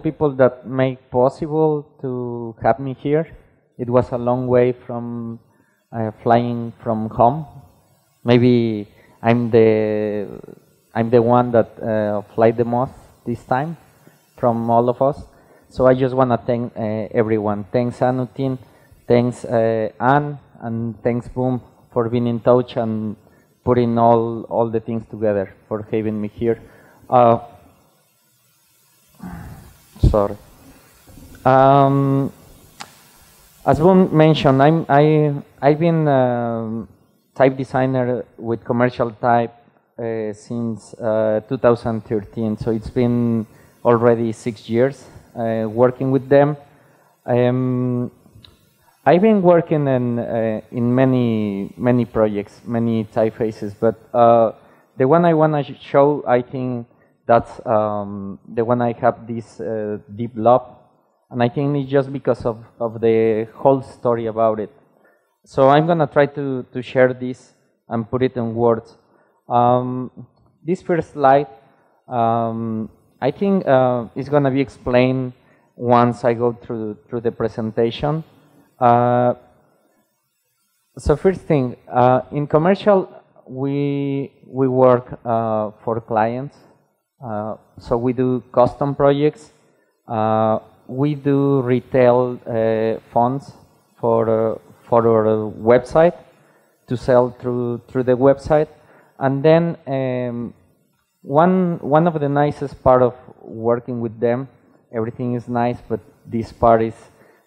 people that make possible to have me here. It was a long way from uh, flying from home. Maybe I'm the I'm the one that uh, fly the most this time from all of us. So I just want to thank uh, everyone. Thanks Anuthin, thanks uh, Anne, and thanks Boom for being in touch and putting all all the things together for having me here. Uh, sorry. Um, as Boom mentioned, I'm I I've been um, type designer with commercial type uh, since uh, 2013. So it's been already six years uh, working with them. Um, I've been working in uh, in many many projects, many typefaces, but uh, the one I want to show, I think that's um, the one I have this uh, deep love, and I think it's just because of of the whole story about it. So I'm gonna try to to share this and put it in words. Um, this first slide, um, I think uh, is gonna be explained once I go through through the presentation. Uh, so first thing, uh, in commercial, we we work uh, for clients. Uh, so we do custom projects. Uh, we do retail funds for for our website to sell through through the website, and then um, one one of the nicest part of working with them, everything is nice, but this part is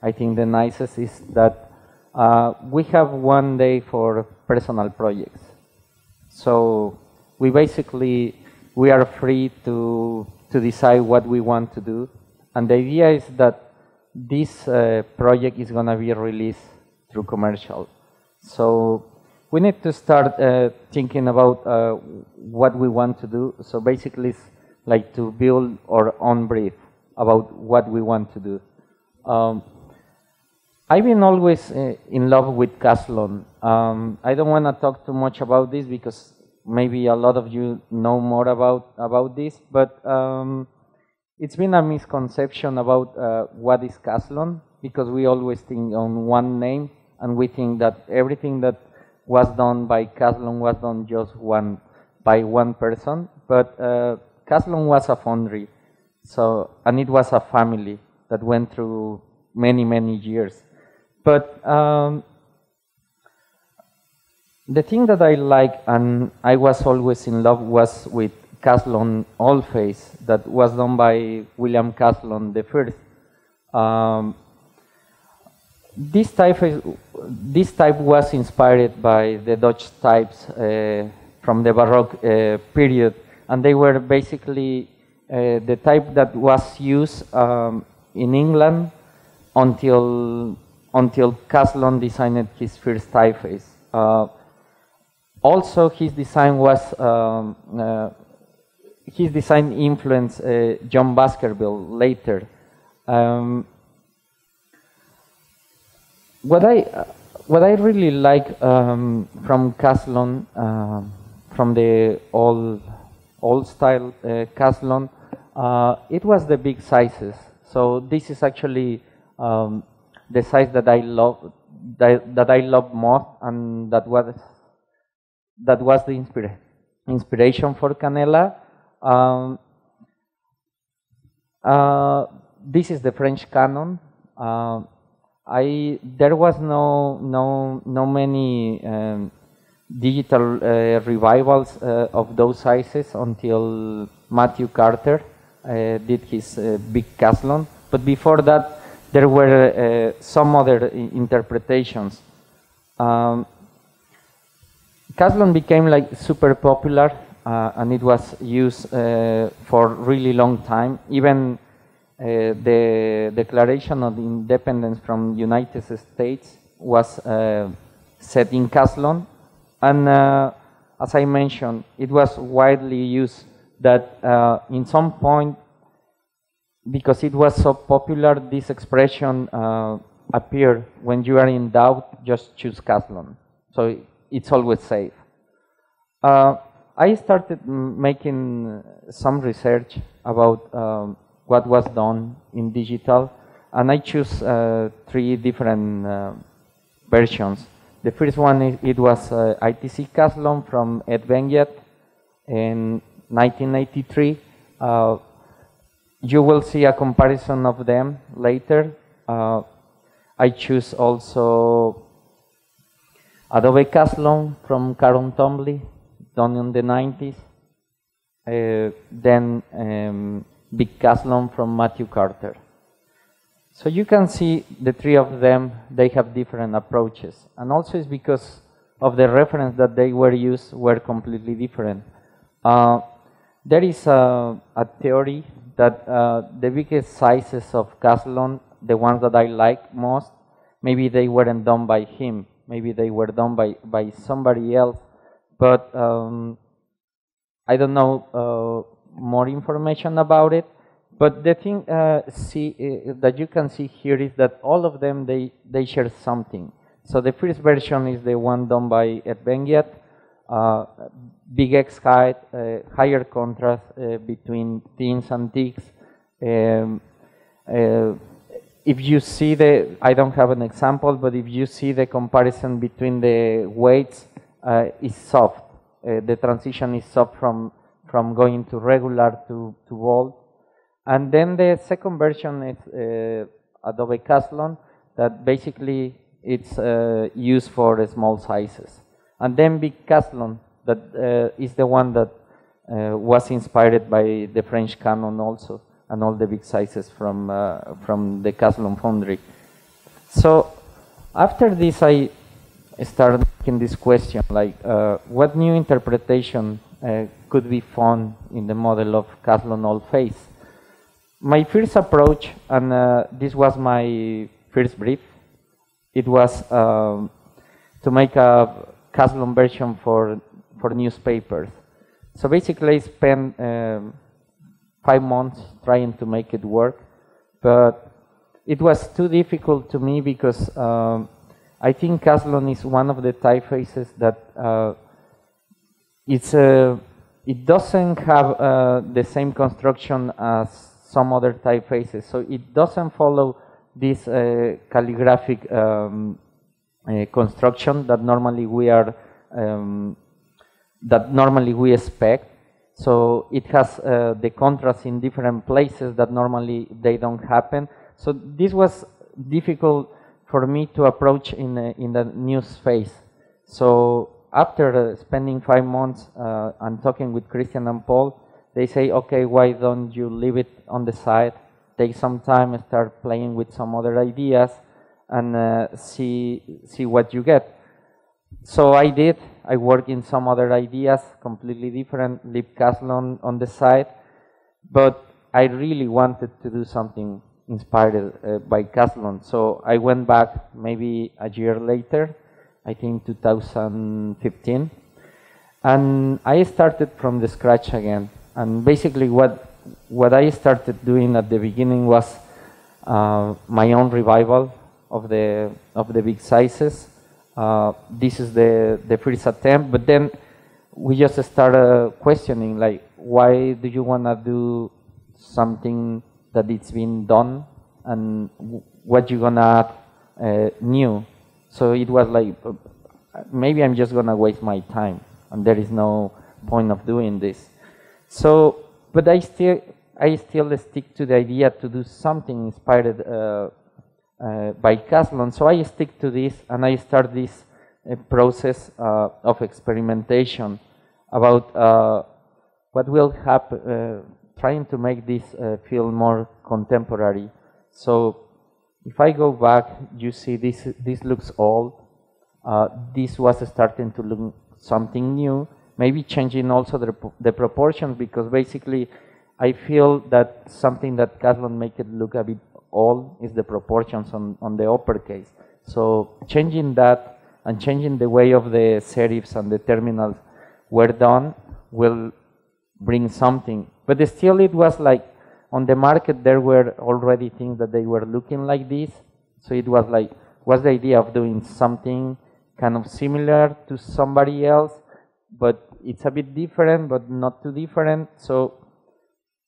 I think the nicest is that uh, we have one day for personal projects. So we basically, we are free to, to decide what we want to do. And the idea is that this uh, project is going to be released through commercial. So we need to start uh, thinking about uh, what we want to do. So basically it's like to build our own brief about what we want to do. Um, I've been always uh, in love with Caslon. Um, I don't want to talk too much about this because maybe a lot of you know more about about this, but um, it's been a misconception about uh, what is Caslon because we always think on one name and we think that everything that was done by Caslon was done just one by one person, but uh, Caslon was a foundry, so and it was a family that went through many many years. But um, the thing that I like and I was always in love was with Caslon Old Face that was done by William Caslon the first. Um, this type this type was inspired by the Dutch types uh, from the Baroque uh, period, and they were basically uh, the type that was used um, in England until until Caslon designed his first typeface. Also, his design was um, uh, his design influenced uh, John Baskerville later. Um, what I what I really like um, from Caslon, um, from the old old style uh, Caslon, uh, it was the big sizes. So this is actually um, the size that I love that, that I love most, and that was that was the inspira inspiration for Canela. Um, uh, this is the French canon. Uh, I there was no no no many um, digital uh, revivals uh, of those sizes until Matthew Carter uh, did his uh, big Caslon. But before that, there were some other interpretations. Um, Caslon became like super popular uh, and it was used uh, for really long time. Even uh, the Declaration of Independence from United States was uh, set in Caslon. And uh, as I mentioned, it was widely used that in some point because it was so popular, this expression uh, appeared when you are in doubt, just choose Caslon. So it's always safe. Uh, I started making some research about um, what was done in digital, and I choose uh, three different uh, versions. The first one, is, it was uh, ITC Caslon from Ed Benguiat in 1983. Uh, you will see a comparison of them later. Uh, I choose also Adobe Caslon from Carol Twombly, done in the 90s. Uh, then um, Big Caslon from Matthew Carter. So you can see the three of them, they have different approaches. And also it's because of the reference that they were used were completely different. Uh, there is a, a theory that uh, the biggest sizes of Caslon, the ones that I like most, maybe they weren't done by him. Maybe they were done by, by somebody else. But um, I don't know uh, more information about it. But the thing uh, see, uh, that you can see here is that all of them, they, they share something. So the first version is the one done by Ed Benguiat. Uh, big X height, uh, higher contrast uh, between tins and ticks. Um, if you see the, I don't have an example, but if you see the comparison between the weights, is soft. the transition is soft from, from going to regular to, to bold. And then the second version is uh, Adobe Caslon that basically it's uh, used for small sizes. And then Big Caslon that uh, is the one that uh, was inspired by the French Canon also and all the big sizes from, uh, from the Caslon foundry. So after this I started asking this question like uh, what new interpretation could be found in the model of Caslon Old Face? my first approach, and uh, this was my first brief, it was um, to make a Caslon version for for newspapers. So basically, I spent um, five months trying to make it work, but it was too difficult to me because um, I think Caslon is one of the typefaces that uh, it's a, it doesn't have uh, the same construction as some other typefaces. So it doesn't follow this uh, calligraphic um, uh, construction that normally we are um, that normally we expect. So it has uh, the contrast in different places that normally they don't happen. So this was difficult for me to approach in the, in the news space. So after uh, spending five months uh, and talking with Christian and Paul, they say, okay, why don't you leave it on the side, take some time and start playing with some other ideas and uh, see, see what you get. So I did. I worked in some other ideas, completely different, leave Caslon on the side, but I really wanted to do something inspired uh, by Caslon. So I went back maybe a year later, I think 2015, and I started from the scratch again. And basically what, what I started doing at the beginning was uh, my own revival of the, of the big sizes. Uh, this is the, the first attempt, but then we just started questioning like, why do you want to do something that it's been done and what you gonna add uh, new? So it was like, maybe I'm just gonna waste my time and there is no point of doing this. So, but I still, I still stick to the idea to do something inspired uh, uh, by Caslon. So I stick to this and I start this uh, process uh, of experimentation about uh, what will happen, uh, trying to make this feel more contemporary. So if I go back, you see this, this looks old. this was starting to look something new maybe changing also the, the proportions because basically I feel that something that Caslon make it look a bit old is the proportions on, on the uppercase. So changing that and changing the way of the serifs and the terminals were done will bring something. But still it was like on the market there were already things that they were looking like this. So it was like, what's the idea of doing something kind of similar to somebody else but it's a bit different, but not too different. So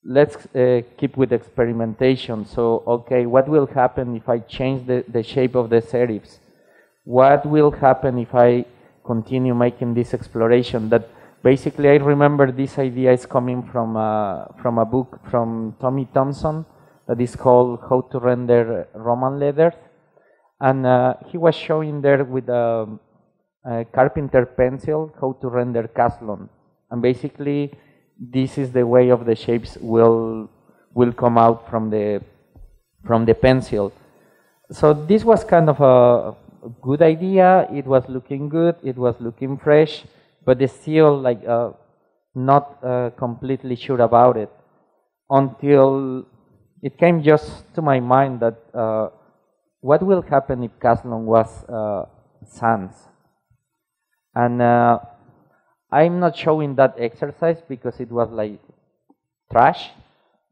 let's uh, keep with experimentation. So, okay, what will happen if I change the, the shape of the serifs? What will happen if I continue making this exploration? That basically, I remember this idea is coming from a, from a book from Tommy Thompson that is called How to Render Roman Letters. And uh, he was showing there with a, a carpenter pencil how to render Caslon. And basically, this is the way of the shapes will will come out from the from the pencil. So this was kind of a good idea. It was looking good. It was looking fresh, but it's still like uh, not uh, completely sure about it until it came just to my mind that uh, what will happen if Caslon was uh, sans? And uh, I'm not showing that exercise because it was like trash.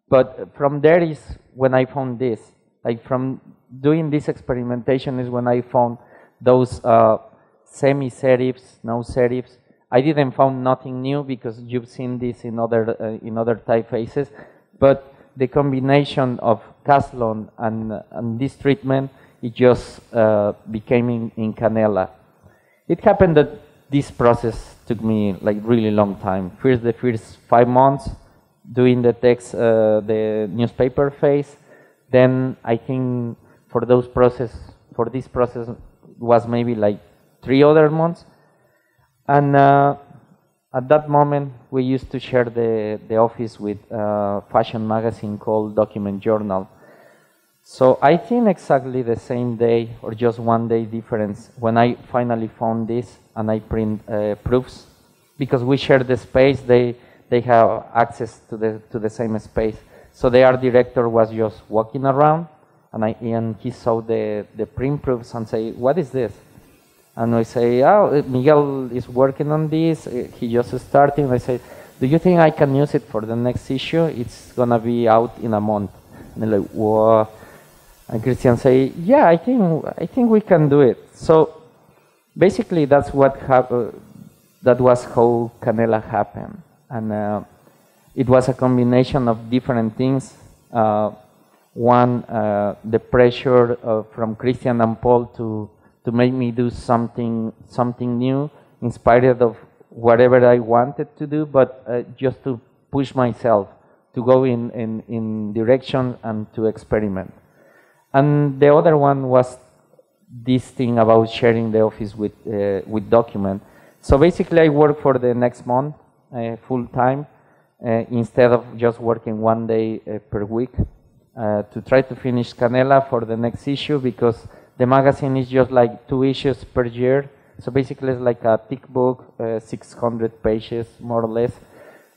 But from there is when I found this. Like from doing this experimentation is when I found those uh, semi-serifs, no serifs. I didn't found nothing new because you've seen this in other uh, in other typefaces. But the combination of Caslon and, and this treatment, it just uh, became in, in Canela. It happened that this process took me like really long time. First, the first five months doing the text, uh, the newspaper phase. Then I think for those process, for this process was maybe like three other months. And uh, at that moment, we used to share the, the office with a fashion magazine called Document Journal. So I think exactly the same day or just one day difference when I finally found this and I print uh, proofs because we share the space. They they have access to the to the same space. So the art director was just walking around and I and he saw the the print proofs and say, "What is this?" And I say, "Oh, Miguel is working on this. He just starting." I say, "Do you think I can use it for the next issue? It's gonna be out in a month." And they're like, "Whoa." And Christian say, "Yeah, I think I think we can do it." So basically, that's what happened. That was how Canela happened, and uh, it was a combination of different things. Uh, one, uh, the pressure uh, from Christian and Paul to to make me do something something new, inspired of whatever I wanted to do, but uh, just to push myself to go in, in, in direction and to experiment. And the other one was this thing about sharing the office with, uh, with document. So basically I work for the next month uh, full time uh, instead of just working one day uh, per week uh, to try to finish Canela for the next issue because the magazine is just like two issues per year. So basically it's like a thick book, uh, 600 pages more or less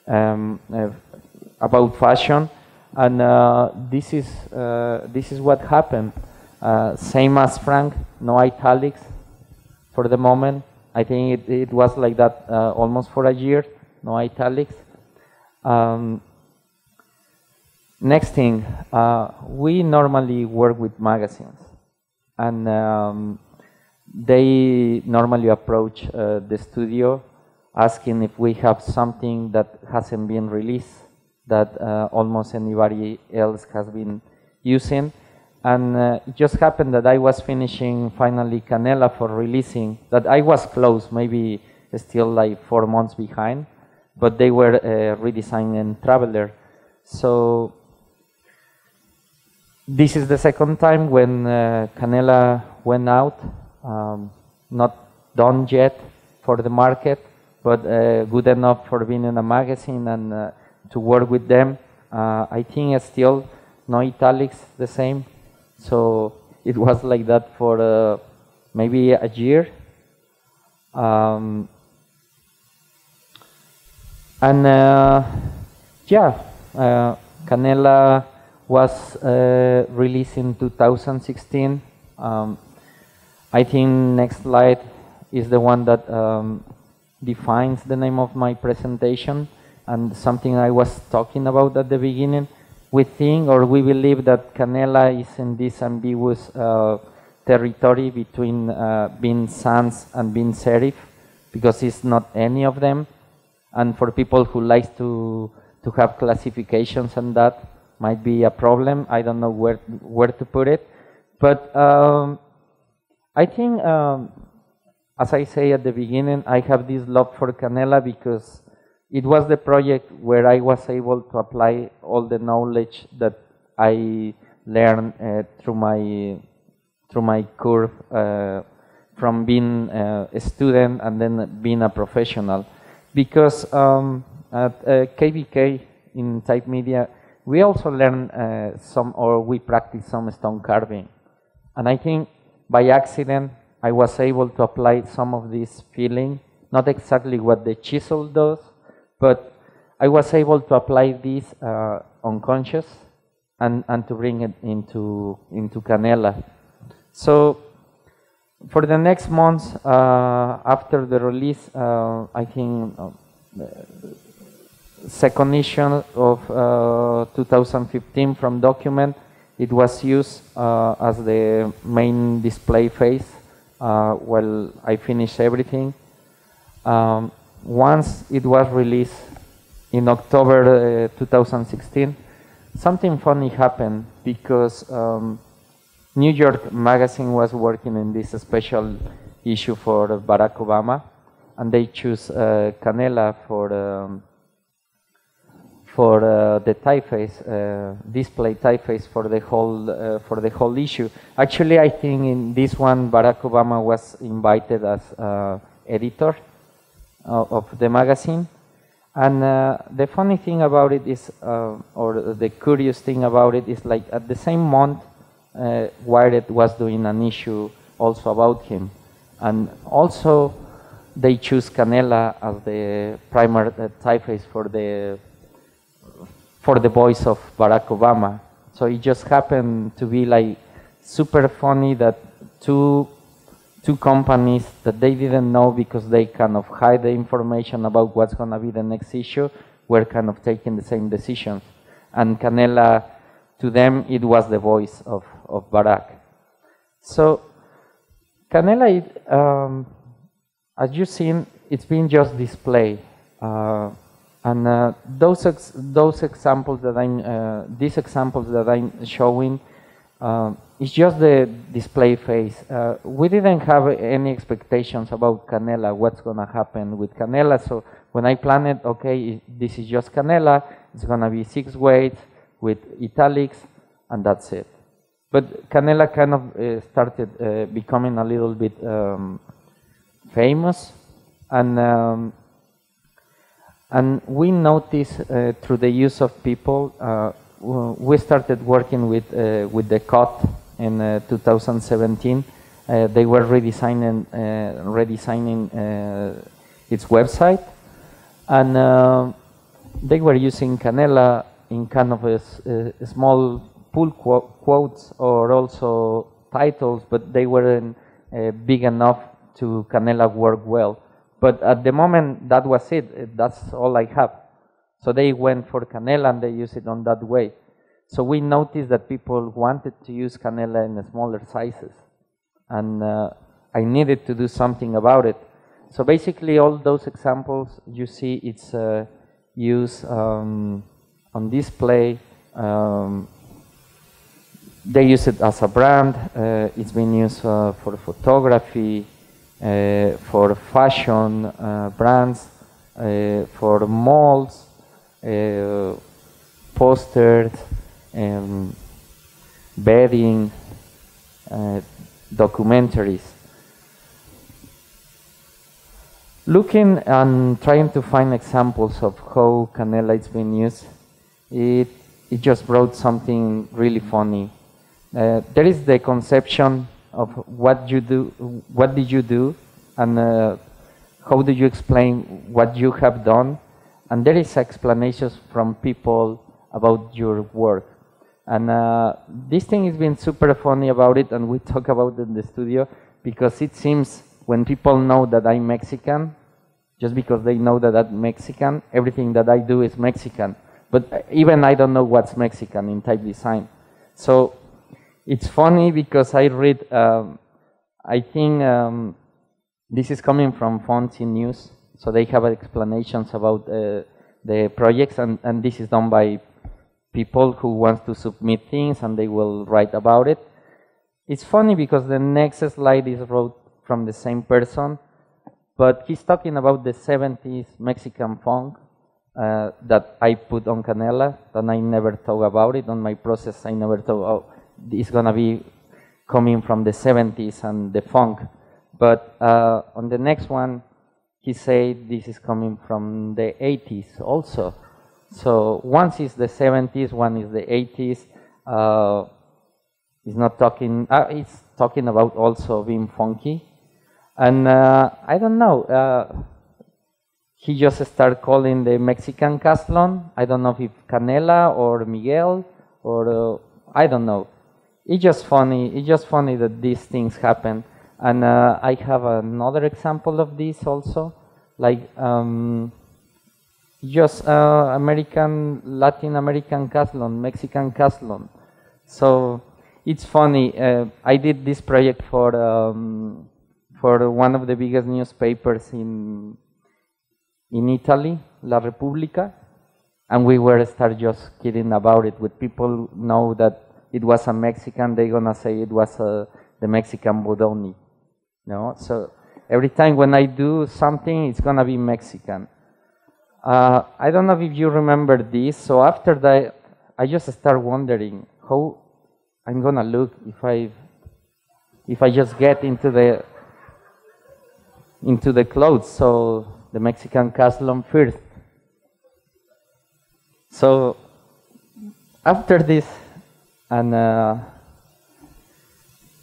um, about fashion and uh, this is uh, this is what happened. Uh, same as Frank, no italics for the moment. I think it, it was like that uh, almost for a year, no italics. Um, next thing, uh, we normally work with magazines, and um, they normally approach uh, the studio asking if we have something that hasn't been released that uh, almost anybody else has been using. And uh, it just happened that I was finishing finally Canela for releasing, that I was close, maybe still like four months behind, but they were uh, redesigning Traveler. So this is the second time when uh, Canela went out, um, not done yet for the market, but uh, good enough for being in a magazine and uh, to work with them. Uh, I think it's still no italics the same. So it was like that for uh, maybe a year. Um, and uh, yeah, uh, Canela was uh, released in 2016. Um, I think next slide is the one that um, defines the name of my presentation and something I was talking about at the beginning, we think or we believe that Canela is in this ambiguous uh, territory between uh, being sans and being serif, because it's not any of them. And for people who like to to have classifications and that might be a problem. I don't know where where to put it, but um, I think, um, as I say at the beginning, I have this love for Canela because it was the project where I was able to apply all the knowledge that I learned uh, through my through my curve uh, from being uh, a student and then being a professional. Because um, at KABK uh, in Type Media, we also learn uh, some, or we practice some stone carving. And I think by accident, I was able to apply some of this feeling, not exactly what the chisel does, but I was able to apply this uh, unconscious and, and to bring it into, into Canela. So for the next months uh, after the release, uh, I think uh, second issue of uh, 2015 from Document, it was used uh, as the main display face uh, while I finished everything. Um, once it was released in October 2016, something funny happened because um, New York Magazine was working in this special issue for Barack Obama, and they chose uh, Canela for um, for uh, the typeface uh, display typeface for the whole uh, for the whole issue. Actually, I think in this one Barack Obama was invited as uh, editor of the magazine. And uh, the funny thing about it is, or the curious thing about it is, like at the same month uh, Wired was doing an issue also about him. And also, they choose Canela as the primary uh, typeface for the for the voice of Barack Obama. So it just happened to be like super funny that two two companies that they didn't know because they kind of hide the information about what's going to be the next issue were kind of taking the same decisions. And Canela to them it was the voice of, of Barack. So Canela, um, as you've seen, it's been just display. Uh, and uh, those ex those examples that I'm uh, these examples that I'm showing uh, is just the display face. Uh, we didn't have any expectations about Canela, what's going to happen with Canela. So when I planned, okay, this is just Canela. It's going to be six weights with italics, and that's it. But Canela kind of uh, started uh, becoming a little bit um, famous, and um, and we noticed uh, through the use of people, uh, we started working with uh, with the Cut in uh, 2017. they were redesigning redesigning its website, and they were using Canela in kind of a, a small pull qu quotes or also titles, but they weren't uh, big enough to Canela work well. But at the moment, that was it. That's all I have. So they went for Canela and they use it on that way. So we noticed that people wanted to use Canela in smaller sizes. And uh, I needed to do something about it. So basically all those examples you see, it's uh, used um, on display. Um, they use it as a brand. Uh, it's been used uh, for photography, uh, for fashion uh, brands, uh, for malls, posters, um, bedding, documentaries. Looking and trying to find examples of how Canela is being used, it, it just brought something really funny. Uh, there is the conception of what you do, what did you do, and uh, how do you explain what you have done, and there is explanations from people about your work. And uh, this thing has been super funny about it, and we talk about it in the studio because it seems when people know that I'm Mexican, just because they know that I'm Mexican, everything that I do is Mexican. But even I don't know what's Mexican in type design. So it's funny because I read, um, I think um, this is coming from Fonts In Use, so they have explanations about uh, the projects, and, and this is done by people who want to submit things and they will write about it. It's funny because the next slide is wrote from the same person, but he's talking about the 70s Mexican funk uh, that I put on Canela, and I never thought about it. On my process, I never thought, oh, it's gonna be coming from the 70s and the funk. But uh, on the next one, he said this is coming from the 80s also. So once is the 70s, one is the 80s. Uh, he's not talking. Uh, talking about also being funky, and uh, I don't know. Uh, he just started calling the Mexican Caslon. I don't know if Canela or Miguel or uh, I don't know. It's just funny. It's just funny that these things happen. And uh, I have another example of this also, like um, just uh, American, Latin American Caslon, Mexican Caslon. So it's funny. Uh, I did this project for um, for one of the biggest newspapers in in Italy, La Repubblica, and we were start just kidding about it. With people know that it was a Mexican, they're gonna say it was a, the Mexican Bodoni. No, so every time when I do something, it's gonna be Mexican. Uh, I don't know if you remember this. So after that, I just start wondering how I'm gonna look if I if I just get into the into the clothes. So the Mexican Caslon first. So after this, and uh,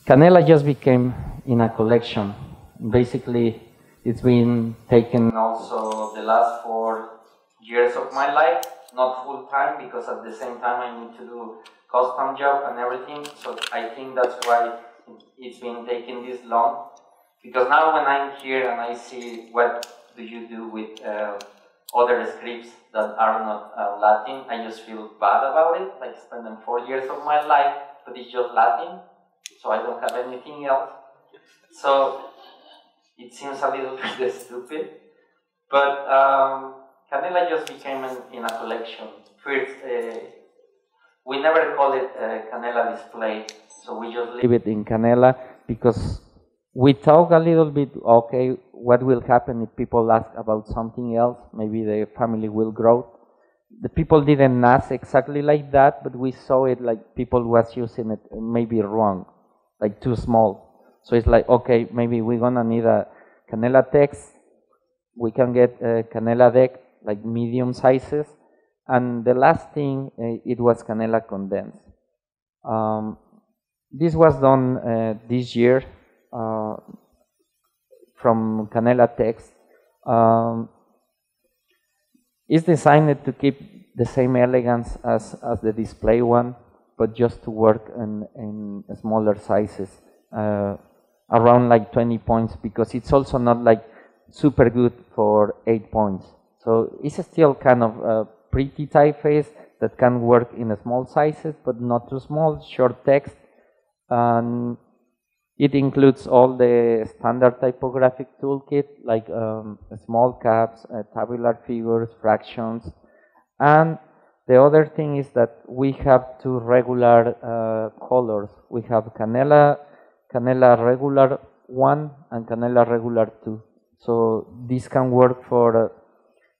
Canela just became in a collection. Basically, it's been taken also the last four years of my life, not full time because at the same time I need to do custom job and everything. So I think that's why it's been taking this long. Because now when I'm here and I see what do you do with uh, other scripts that are not uh, Latin, I just feel bad about it. Like spending four years of my life, but it's just Latin, so I don't have anything else. So it seems a little bit stupid, but um, Canela just became in, a collection. First, uh, we never call it uh, Canela display, so we just leave it in Canela because we talk a little bit, okay, what will happen if people ask about something else? Maybe the family will grow. The people didn't ask exactly like that, but we saw it like people was using it maybe wrong, like too small. So it's like, okay, maybe we're gonna need a Canela text. We can get a Canela deck, like medium sizes. And the last thing, uh, it was Canela condensed. Um, this was done uh, this year uh, from Canela Text um, is designed to keep the same elegance as, as the display one, but just to work in, in smaller sizes, uh, around like 20 points, because it's also not like super good for 8 points. So it's still kind of a pretty typeface that can work in small sizes, but not too small, short text. And it includes all the standard typographic toolkit like um, small caps, uh, tabular figures, fractions. And the other thing is that we have two regular uh, colors. We have Canela, Canela regular 1 and Canela regular 2. So this can work for uh,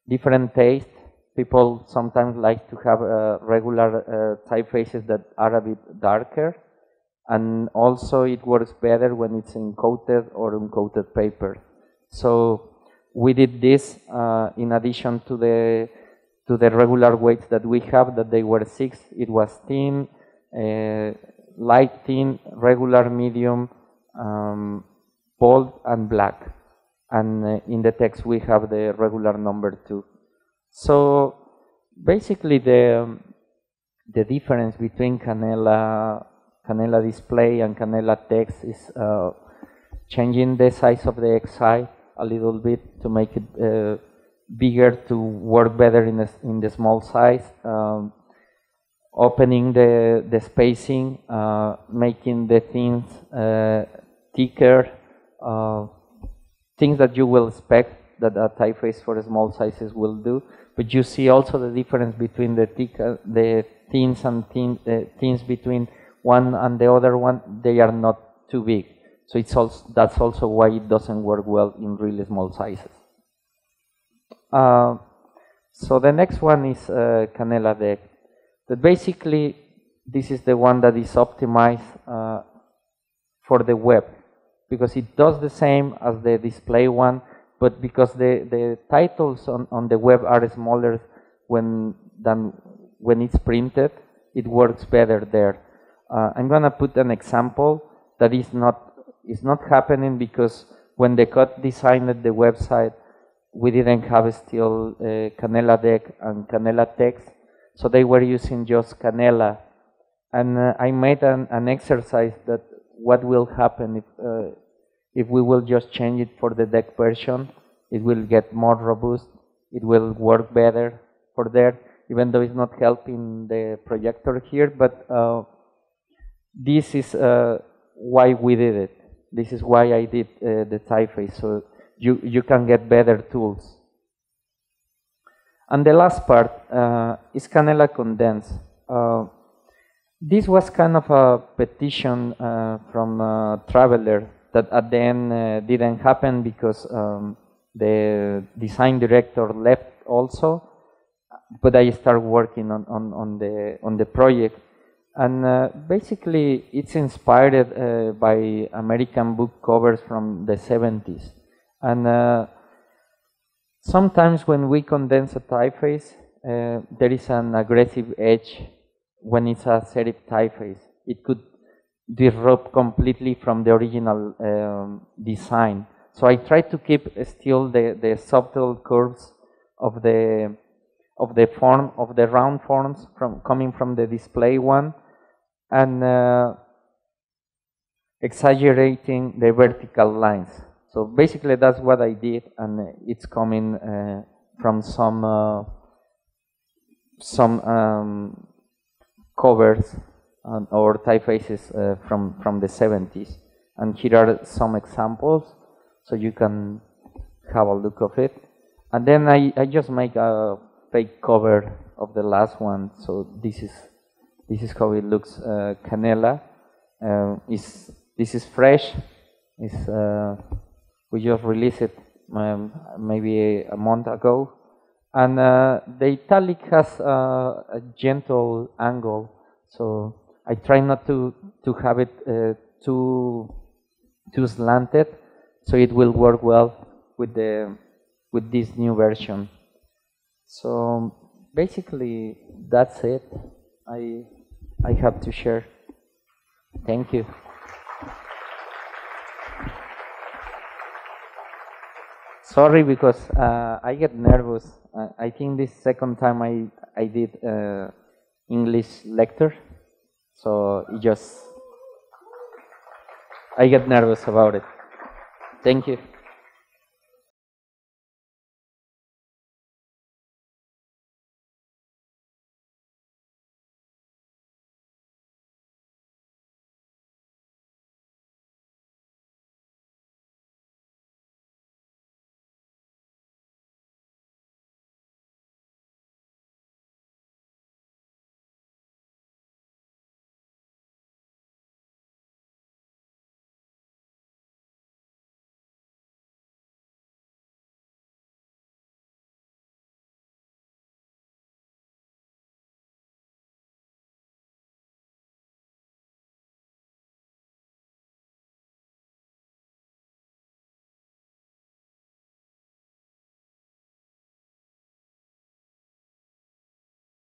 different tastes. People sometimes like to have uh, regular uh, typefaces that are a bit darker. And also it works better when it's in coated or uncoated paper. So we did this uh, in addition to the to the regular weights that we have, that they were 6, it was 10, lighting, regular medium, um, bold and black. And uh, in the text we have the regular number two. So basically the, um, the difference between Canela, Canela display and Canela text is uh, changing the size of the XI a little bit to make it uh, bigger to work better in the, in the small size. Um, opening the, the spacing, uh, making the things uh, thicker, uh, things that you will expect that a typeface for small sizes will do. But you see also the difference between the, thick, the thins and uh, thins between one and the other one. They are not too big. So it's also, that's also why it doesn't work well in really small sizes. Uh, so the next one is uh, Canela deck. But basically, this is the one that is optimized uh, for the web because it does the same as the display one, but because the, the titles on, on the web are smaller when than when it's printed, it works better there. Uh, I'm gonna put an example that is not is not happening because when the cut designed the website, we didn't have still uh, Canela deck and Canela text, so they were using just Canela. And uh, I made an, an exercise that what will happen if, uh, if we will just change it for the deck version. It will get more robust. It will work better for there, even though it's not helping the projector here. But uh, this is uh, why we did it. This is why I did uh, the typeface. So you, you can get better tools. And the last part uh, is Canela Condense. Uh, this was kind of a petition uh, from a traveler that at the end uh, didn't happen because um, the design director left also. But I started working on, on, on, the, on the project. And uh, basically, it's inspired uh, by American book covers from the 70s. And sometimes when we condense a typeface, uh, there is an aggressive edge when it's a serif typeface. It could disrupt completely from the original um, design. So I try to keep still the, the subtle curves of the of the form of the round forms from coming from the display one and uh, exaggerating the vertical lines. So basically that's what I did and it's coming uh, from some uh, some um, covers and, or typefaces uh, from, from the 70s. And here are some examples so you can have a look of it. And then I, I just make a fake cover of the last one. So this is this is how it looks. Uh, canela uh, is this is fresh. Is uh, we just released it um, maybe a, a, month ago, and uh, the italic has a gentle angle. So I try not to to have it uh, too too slanted, so it will work well with the with this new version. So basically, that's it. I I have to share. Thank you. Sorry because uh, I get nervous. I, think this second time I I did uh, English lecture, so it just I get nervous about it. Thank you.